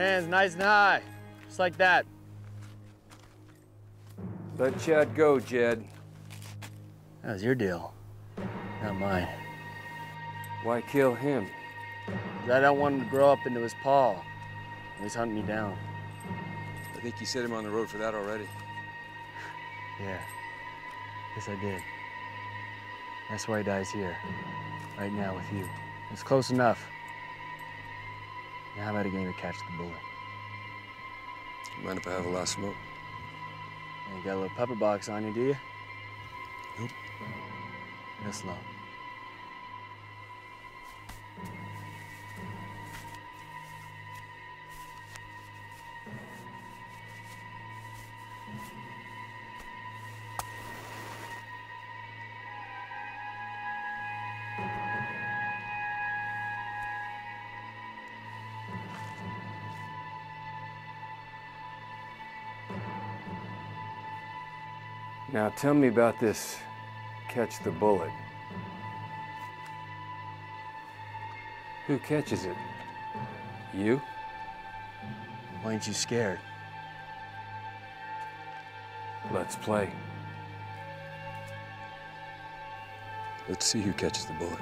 hands nice and high. Just like that. Let Chad go, Jed. That was your deal, not mine. Why kill him? 'Cause I don't want him to grow up into his paw. He's hunting me down. I think you set him on the road for that already. Yeah. Yes, I did. That's why he dies here. Right now with you. It's close enough. How about a game of catch the bullet? Mind if I have a last smoke? You got a little pepper box on you, do you? Nope. Real slow. Now tell me about this catch the bullet. Who catches it? You? Why ain't you scared? Let's play. Let's see who catches the bullet.